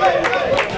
Hey, hey.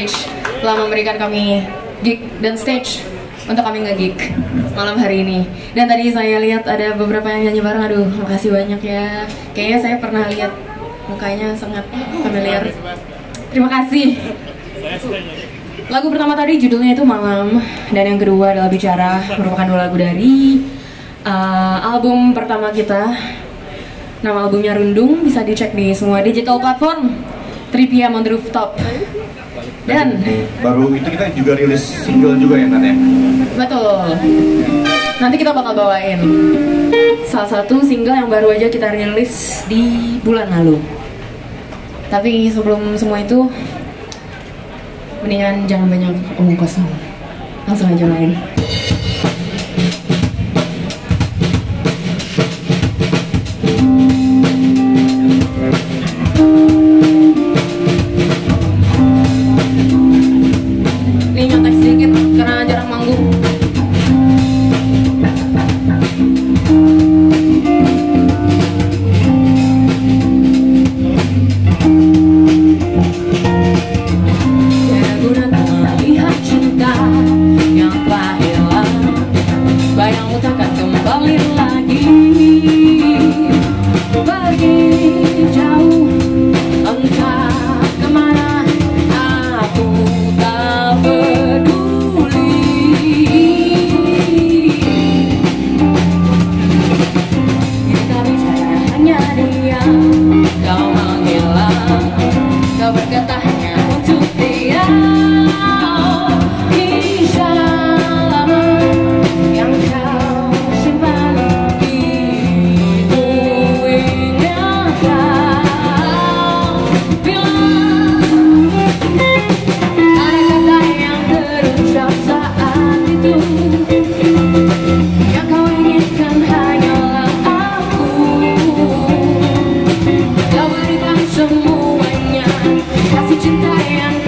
Stage telah memberikan kami gig dan stage untuk kami nge-gig malam hari ini. Dan tadi saya lihat ada beberapa yang nyanyi bareng. Aduh, makasih banyak ya. Kayaknya saya pernah lihat mukanya sangat familiar. Terima kasih. Lagu pertama tadi judulnya itu Malam dan yang kedua adalah Bicara merupakan dua lagu dari uh, album pertama kita. Nama albumnya Rundung bisa dicek di semua digital platform. 3 PM on the Rooftop. Dan baru itu kita juga rilis single juga ya Nat ya? betul. Nanti kita bakal bawain salah satu single yang baru aja kita rilis di bulan lalu. Tapi sebelum semua itu mendingan jangan banyak omong kosong. Langsung aja main. Kasih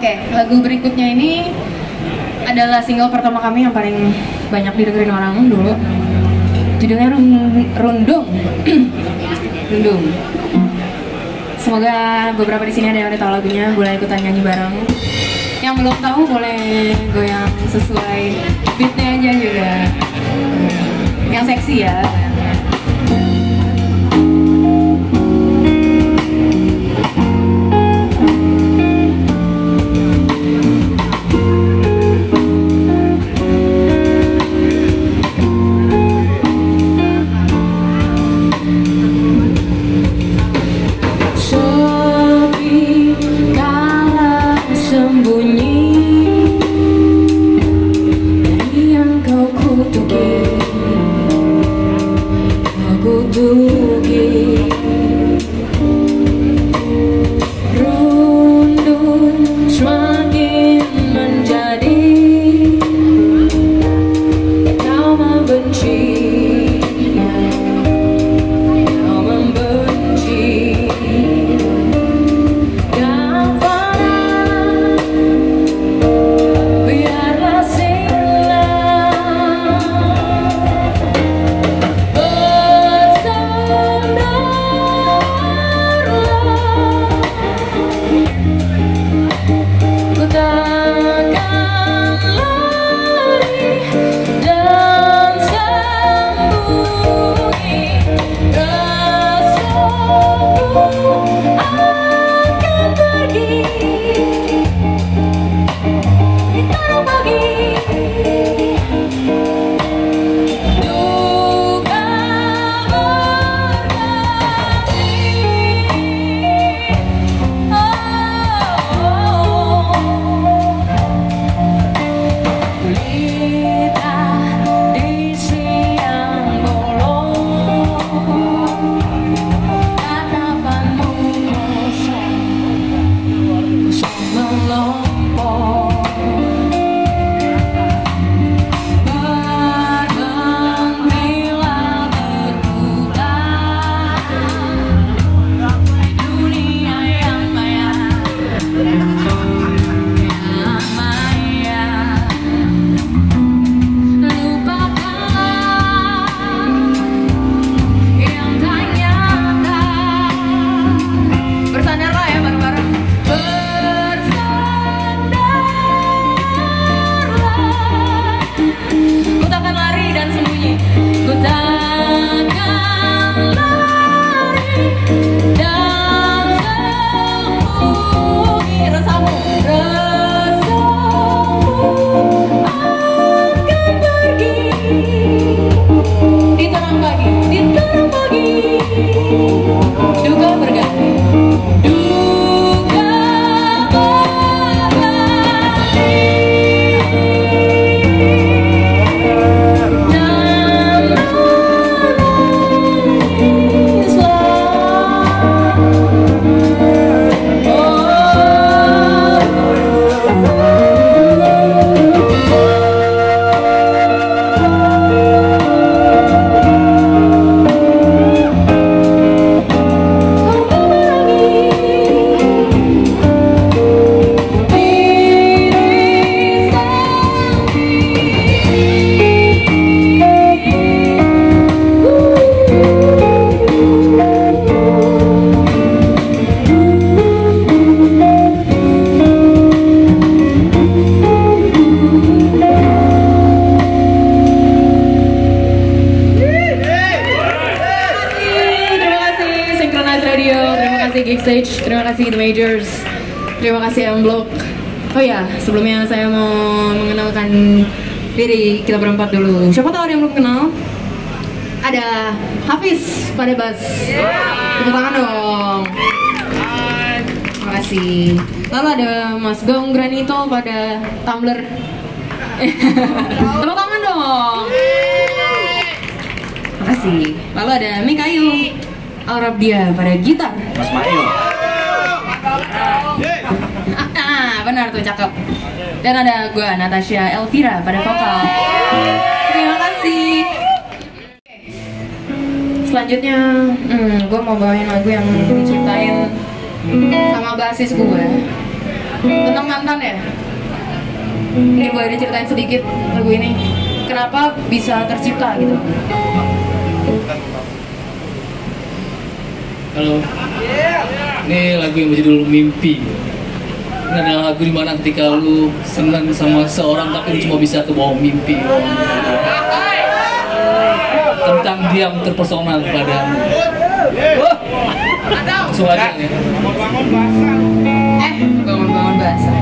Oke, lagu berikutnya ini adalah single pertama kami yang paling banyak didengerin orang dulu. Judulnya Run Rundung. Rundung. Semoga beberapa di sini ada yang udah tahu lagunya, boleh ikutan nyanyi bareng. Yang belum tahu boleh goyang sesuai beatnya aja juga. Yang seksi ya. Kasih The Majors, terima kasih M Block. Oh ya, sebelumnya saya mau mengenalkan diri kita berempat dulu. Siapa tahu ada yang belum kenal? Ada Hafiz pada bass. Tepuk tangan dong. Terima kasih. Lalu ada Mas Gong Granito pada tumbler. Tepuk tangan dong. Makasih. Lalu ada Mikayu Arabdia pada gitar. Mas Mail. benar tuh cakep. Dan ada gue Natasha Elvira pada vokal. Terima kasih. Selanjutnya, hmm, gue mau bawain lagu yang diciptain sama basis gue tentang mantan ya. Ini boleh diceritain sedikit lagu ini. Kenapa bisa tercipta gitu? Halo. Ini lagu yang berjudul Mimpi ada lagu di mana ketika lu senang sama seorang tapi lu cuma bisa ke bawah mimpi doang tentang diam terpesona kepadamu. Langsung aja ya eh bangun-bangun basah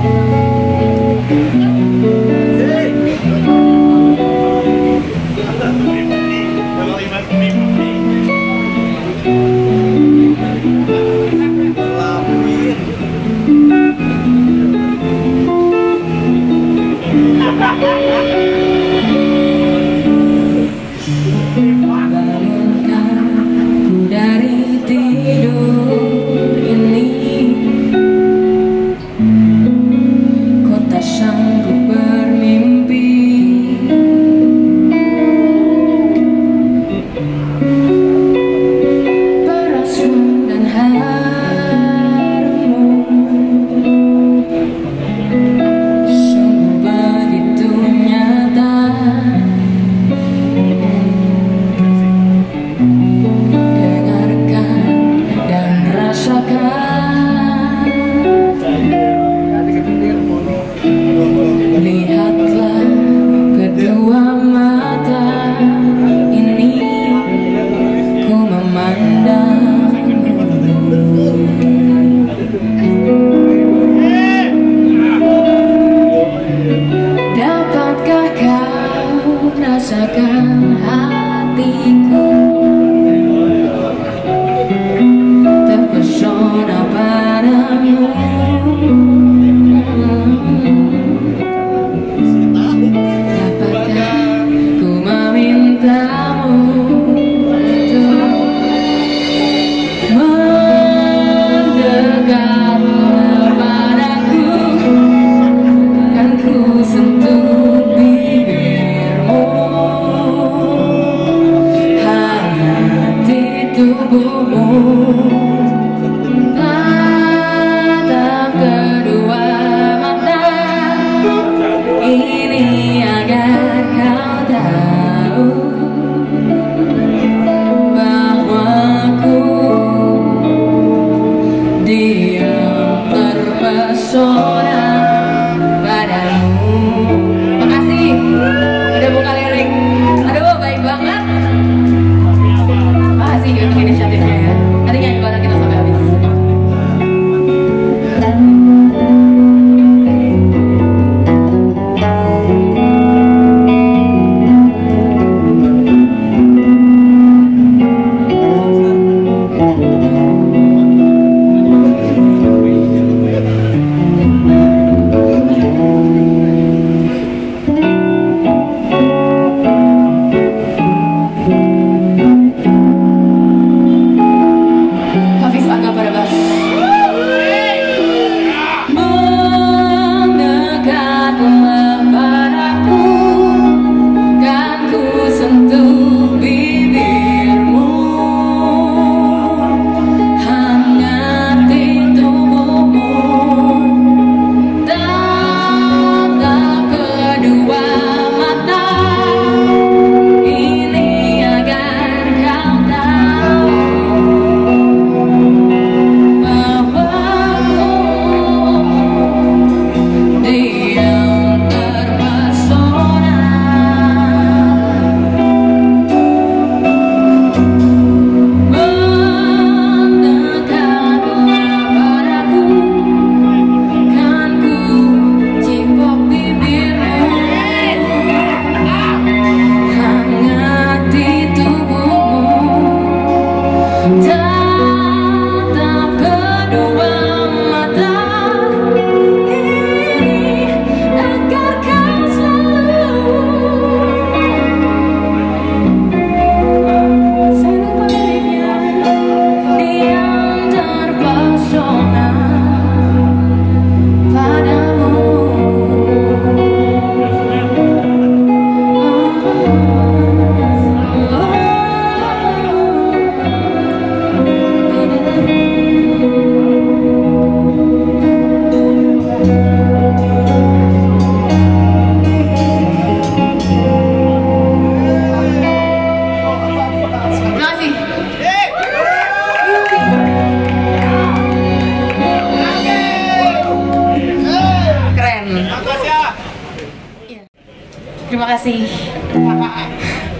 Terima kasih.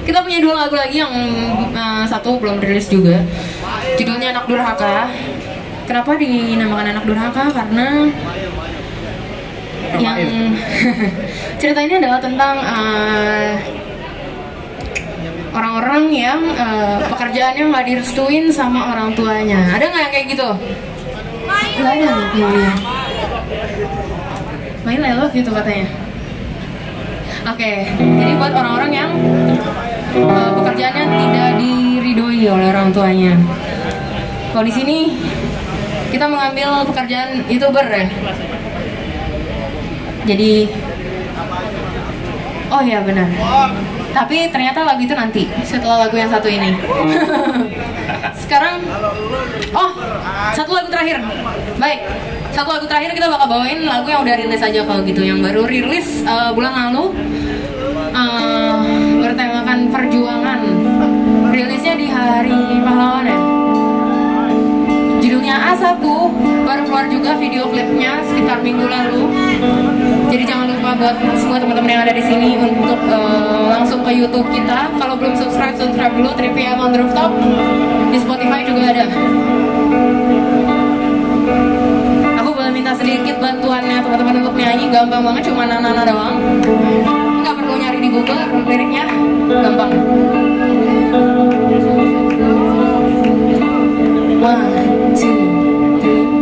Kita punya dua lagu lagi yang uh, satu belum rilis juga. Judulnya Anak Durhaka. Kenapa dinamakan Anak Durhaka? Karena yang cerita ini adalah tentang uh, orang-orang yang uh, pekerjaannya nggak direstuin sama orang tuanya. Ada nggak yang kayak gitu? Nggak ada. Main I love you tuh katanya. Oke, jadi buat orang-orang yang uh, pekerjaannya tidak diridoi oleh orang tuanya. Kalau di sini kita mengambil pekerjaan youtuber ya. Jadi, oh ya benar. Tapi ternyata lagu itu nanti setelah lagu yang satu ini. Sekarang, oh satu lagu terakhir. Baik, satu lagu terakhir kita bakal bawain lagu yang udah rilis aja kalau gitu, yang baru rilis uh, bulan lalu. Uh, bertemakan perjuangan. Rilisnya di hari pahlawan ya. Judulnya A1 baru keluar juga video klipnya sekitar minggu lalu. Jadi jangan lupa buat semua teman-teman yang ada di sini untuk uh, langsung ke YouTube kita. Kalau belum subscribe, subscribe dulu Trivia on the Rooftop. Di Spotify juga ada. Aku boleh minta sedikit bantuannya teman-teman untuk nyanyi, gampang banget cuma nana-nana doang. Nggak perlu nyari di Google liriknya, gampang. One, two, three.